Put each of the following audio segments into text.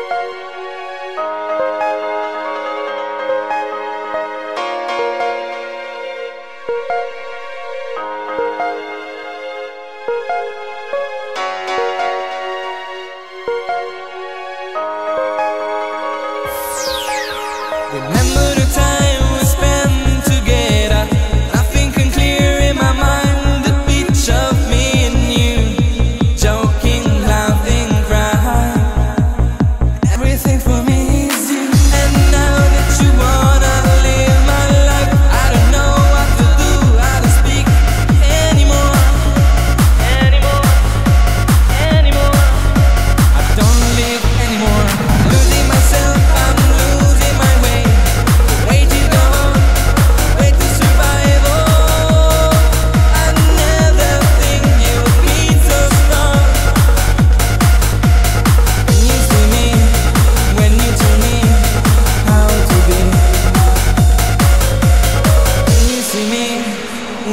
Música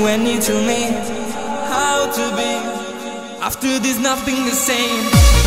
When you tell me how to be. After this, nothing the same.